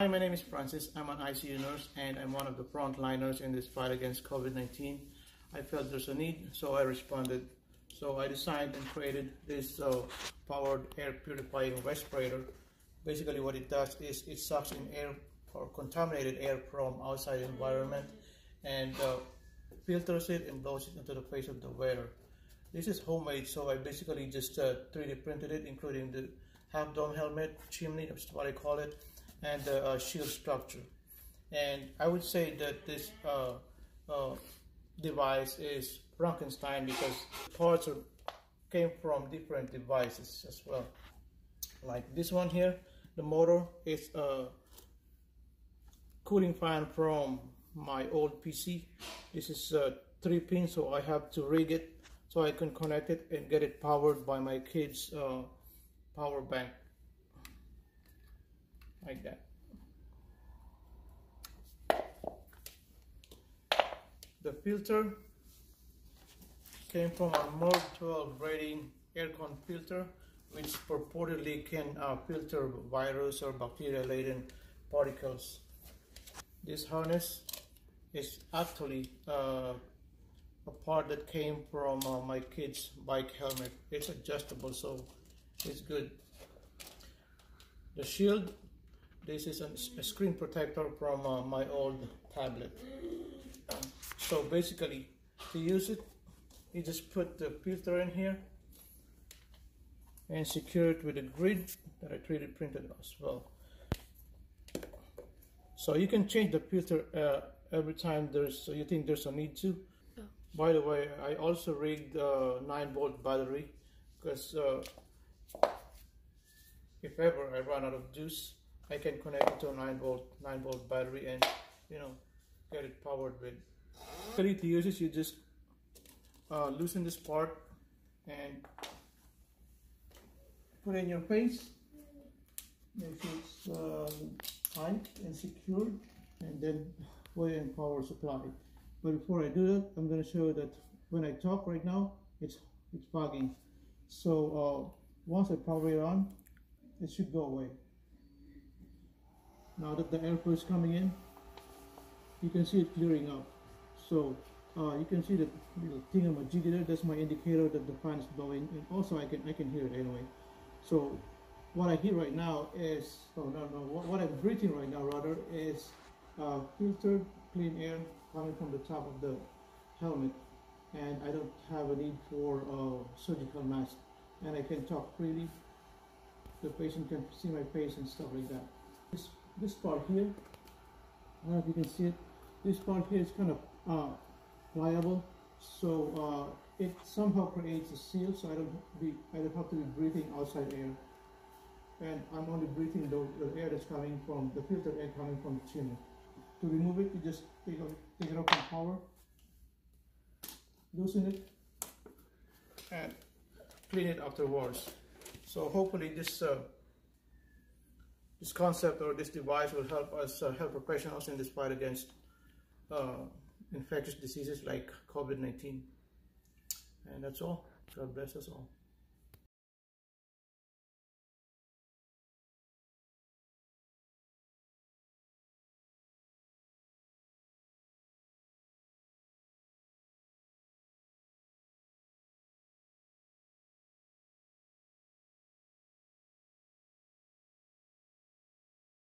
Hi, my name is Francis. I'm an ICU nurse and I'm one of the frontliners in this fight against COVID-19. I felt there's a need, so I responded. So I designed and created this uh, powered air purifying respirator. Basically what it does is it sucks in air or contaminated air from outside environment and uh, filters it and blows it into the face of the wearer. This is homemade, so I basically just uh, 3D printed it, including the half dome helmet, chimney, that's what I call it, and the uh, shield structure. And I would say that this uh, uh, device is Frankenstein because parts are, came from different devices as well. Like this one here, the motor is a cooling fan from my old PC. This is a three pin, so I have to rig it so I can connect it and get it powered by my kids' uh, power bank like that. The filter came from a MERV 12 rating aircon filter which purportedly can uh, filter virus or bacteria laden particles. This harness is actually uh, a part that came from uh, my kid's bike helmet. It's adjustable so it's good. The shield, this is a screen protector from uh, my old tablet. So basically, to use it, you just put the filter in here and secure it with a grid that I 3D printed as well. So you can change the filter uh, every time there's so you think there's a need to. Oh. By the way, I also rigged a 9 volt battery because uh, if ever I run out of juice, I can connect it to a 9 volt 9 volt battery and you know get it powered with. Basically to use you just uh, loosen this part and put in your face. Make it's uh, tight and secure and then put in power supply. But before I do that, I'm going to show you that when I talk right now, it's it's fogging. So uh, once I power it on, it should go away. Now that the airflow is coming in, you can see it clearing up. So uh, you can see the little thingamajiggy there. That's my indicator that the fan is blowing, and also I can I can hear it anyway. So what I hear right now is oh no no what, what I'm breathing right now rather is uh, filtered clean air coming from the top of the helmet, and I don't have a need for a surgical mask, and I can talk freely the patient can see my face and stuff like that. This, part here, I don't know if you can see it, this part here is kind of uh, pliable, so uh, it somehow creates a seal so I don't, be, I don't have to be breathing outside air. And I'm only breathing the, the air that's coming from, the filtered air coming from the chimney. To remove it, you just take, take it off from power, loosen it, and clean it afterwards. So hopefully this uh, this concept or this device will help us uh, help professionals in this fight against uh, infectious diseases like COVID-19. And that's all. God bless us all.